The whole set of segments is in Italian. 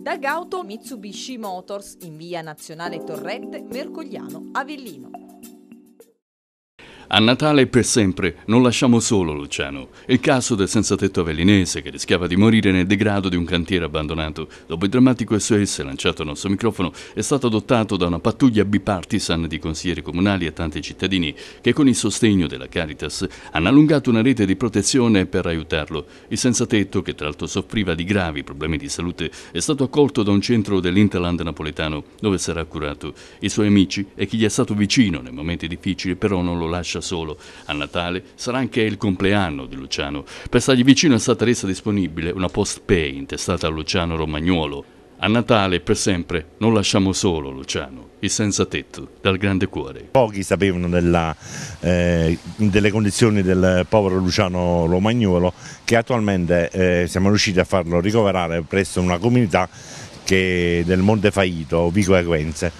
Da Gauto Mitsubishi Motors in via Nazionale Torrette, Mercogliano, Avellino. A Natale e per sempre non lasciamo solo Luciano. Il caso del senza tetto avellinese che rischiava di morire nel degrado di un cantiere abbandonato dopo il drammatico SOS lanciato al nostro microfono è stato adottato da una pattuglia bipartisan di consiglieri comunali e tanti cittadini che con il sostegno della Caritas hanno allungato una rete di protezione per aiutarlo. Il senza tetto, che tra l'altro soffriva di gravi problemi di salute, è stato accolto da un centro dell'Interland napoletano dove sarà curato. I suoi amici e chi gli è stato vicino nei momenti difficili però non lo lascia solo. A Natale sarà anche il compleanno di Luciano. Per stargli vicino è stata resa disponibile una post pay intestata a Luciano Romagnuolo. A Natale per sempre non lasciamo solo Luciano, il senza tetto, dal grande cuore. Pochi sapevano della, eh, delle condizioni del povero Luciano Romagnuolo che attualmente eh, siamo riusciti a farlo ricoverare presso una comunità che, del Monte Faito, Vico Equenze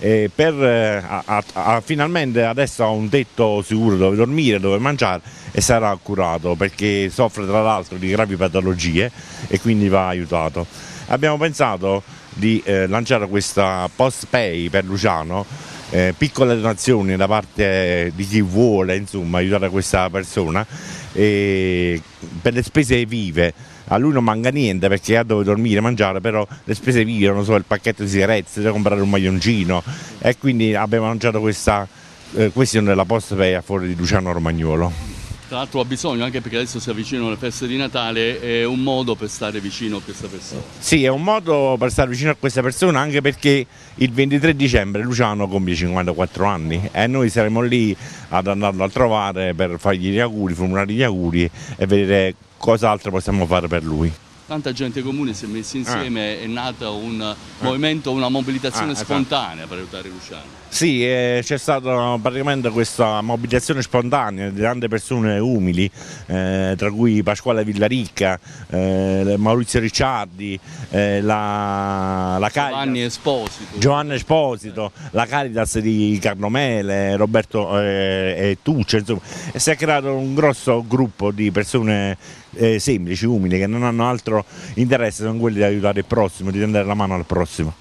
eh, per, a, a, a, finalmente adesso ha un tetto sicuro dove dormire, dove mangiare e sarà curato perché soffre tra l'altro di gravi patologie e quindi va aiutato. Abbiamo pensato di eh, lanciare questa post pay per Luciano eh, piccole donazioni da parte di chi vuole insomma, aiutare questa persona per le spese vive a lui non manca niente perché ha dove dormire, mangiare, però le spese vive, non so, il pacchetto di sigarette, deve comprare un maglioncino e quindi abbiamo lanciato questa eh, questione della post pay a fuori di Luciano Romagnolo. Tra l'altro ha bisogno, anche perché adesso si avvicinano le feste di Natale, è un modo per stare vicino a questa persona. Sì, è un modo per stare vicino a questa persona anche perché il 23 dicembre Luciano compie 54 anni e noi saremo lì ad andarlo a trovare per fargli gli auguri, formulare gli auguri e vedere cos'altro possiamo fare per lui tanta gente comune si è messa insieme, eh. è nata un eh. movimento, una mobilitazione eh, esatto. spontanea per aiutare Luciano. Sì, eh, c'è stata praticamente questa mobilitazione spontanea di tante persone umili, eh, tra cui Pasquale Villaricca, eh, Maurizio Ricciardi, la, la Giovanni Esposito. Giovanni Esposito, la Caritas di Carnomele, Roberto e Tuccia, insomma, e si è creato un grosso gruppo di persone eh, semplici, umili, che non hanno altro interesse se non quelli di aiutare il prossimo, di tendere la mano al prossimo.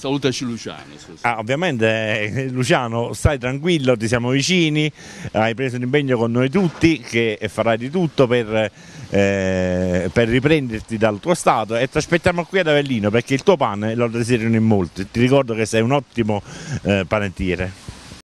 Salutaci Luciano. Ah, ovviamente eh, Luciano stai tranquillo, ti siamo vicini, hai preso un impegno con noi tutti che farai di tutto per, eh, per riprenderti dal tuo stato e ti aspettiamo qui ad Avellino perché il tuo pane lo desiderano in molti. Ti ricordo che sei un ottimo eh, panettiere.